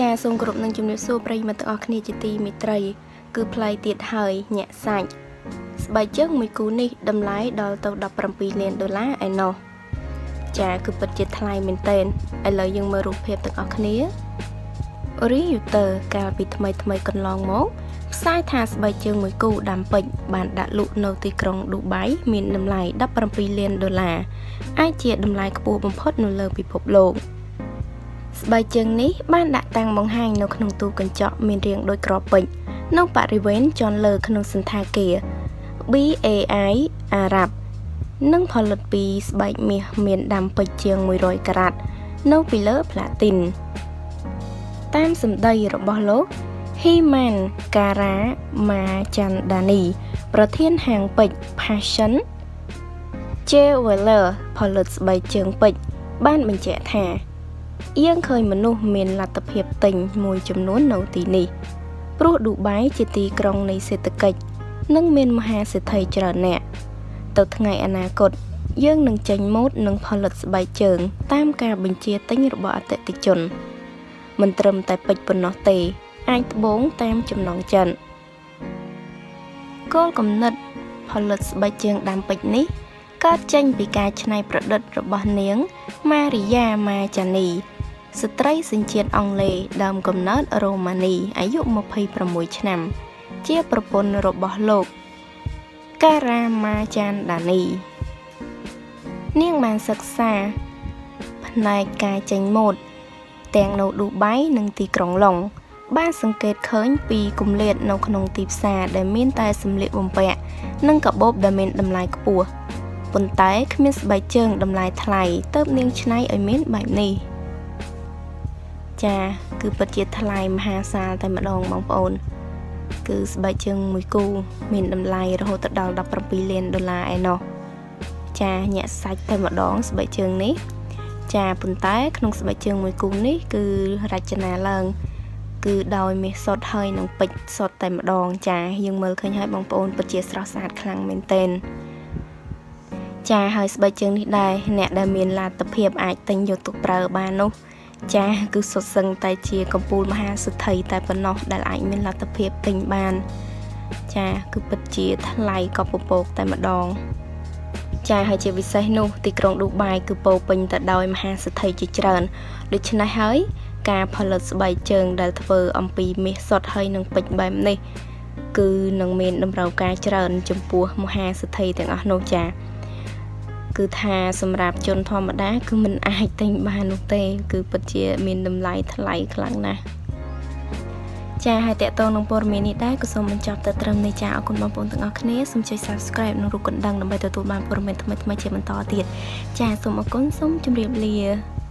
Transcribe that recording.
ចាសូមគោរពនឹងជំរាបសួរប្រិយមិត្តទាំងអស់គ្នាជាទីមេត្រី គឺផ្លៃទៀតហើយញាក់សាច់ស្បែកជើងមួយគូនេះតម្លៃដល់ទៅ17លានដុល្លារឯណោះចាគឺពិតជាថ្លៃមែនទែនឥឡូវយើងមើលរូបភាពទាំងអស់គ្នា Ryuter កាលពីថ្មីថ្មីកន្លងមកផ្សាយថាស្បែកជើងមួយគូដាំពេជ្របានដាក់លក់នៅទីក្រុងឌូបៃមានតម្លៃ17លានដុល្លារអាចជាតម្លៃខ្ពស់បំផុតនៅលើពិភពលោក។ ស្បែកជើងនេះបានដាក់តាំងបង្ហាញនៅក្នុងទូកញ្ចក់មានរាងដូចក្របពេជ្រនៅបរិវេណជន់លើក្នុងសន្តាគារ BAI អារ៉ាប់និងផលិតពីស្បែកមាសមានដាំពេជ្រជាង100ការ៉ាត់នៅពីលើផ្លាទីនតាមសម្ដីរបស់លោក Himan Kara Machandani ប្រធានហាងពេជ្រ Passion Jeweler ផលិតស្បែកជើងពេជ្របានបញ្ជាក់ថា យើងឃើញមនុស្សមានលទ្ធភាពទិញមួយចំនួននៅទីនេះព្រោះឌូបៃជាទីក្រុងនៃសេដ្ឋកិច្ចនិងមានមហាសេដ្ឋីច្រើនអ្នកទៅថ្ងៃអនាគតយើងនឹងចេញម៉ូដនិងផលិតស្បែកជើង តាមការបញ្ជាទិញរបស់អតិថិជន មិនត្រឹមតែពេជ្រប៉ុណ្ណោះទេ អាចត្បូងតាមចំណងចិនគោលគំនិត ផលិតស្បែកជើងដាំពេជ្រនេះកើតចេញពីការច្នៃប្រឌិតរបស់នាងម៉ារីយ៉ាម៉ាចានី ស្ត្រីសញ្ជាតិអង់គ្លេសដើមកំណើតរ៉ូម៉ានីអាយុ26ឆ្នាំ ជាប្រពន្ធរបស់លោក ការ៉ាម៉ាចានដានី នាងបានសិក្សា ផ្នែកការចេញម៉ូដទាំងនៅឌូបៃនិងទីក្រុងឡុងបានសង្កេតឃើញពីគម្លាតនៅក្នុងទីផ្សារដែលមានតែសម្លៀកបំពាក់និងកាបូបដែលមានតម្លៃខ្ពស់ប៉ុន្តែគ្មានស្បែកជើងតម្លៃថ្លៃទៅនាងច្នៃឲ្យមានបែបនេះ ចាគឺពិតជាថ្លៃមហាសាលតែម្ដងបងប្អូន គឺស្បែកជើងមួយគូ មានតម្លៃរហូតដល់17លានដុល្លារឯណោះចាញាក់សាច់តែម្ដងស្បែកជើងនេះ ចាប៉ុន្តែក្នុងស្បែកជើងមួយគូនេះ គឺរចនាឡើង គឺដោយមាសសុទ្ធហើយនឹងពេជ្រសុទ្ធតែម្ដង ចាយើងមើលឃើញហើយបងប្អូនពិតជាស្រស់ស្អាតខ្លាំងមែនទែនចាហើយស្បែកជើងនេះដែរអ្នកដែលមានលទ្ធភាពអាចទិញយកទុកប្រើបាននោះ ចាគឺសុទ្ធសឹងតែជាកម្ពូលមហាសិទ្ធិតែប៉ុណ្ណោះដែលអាចមានលទ្ធភាពទិញបាន ចាគឺពិតជាថ្លៃក៏ពពកតែម្ដង ចាហើយជាពិសេសនោះទីក្រុងឌូបៃគឺពោពេញទៅដោយមហាសិទ្ធិជាច្រើនដូច្នេះហើយការផលិតស្បែកជើងដែលធ្វើអំពីមាសសុទ្ធហើយនឹងពេជ្របែបនេះ គឺនឹងមានតម្រូវការច្រើនចំពោះមហាសិទ្ធិទាំងអស់នោះចា គឺថាសម្រាប់ជនធម្មតា គឺមិនអាចទិញបាននោះទេ គឺពិតជាមានតម្លៃថ្លៃខ្លាំងណាស់ចាហើយតកតងនឹងព័ត៌មាននេះដែរក៏សូមបញ្ចប់ទៅត្រឹមនេះចាអរគុណបងប្អូនទាំងអស់គ្នាសូមចុច Subscribe និងរូបកណ្ដឹងដើម្បីទទួលបានព័ត៌មានថ្មីៗជាបន្តទៀតចាសូមអរគុណសូមជម្រាបលា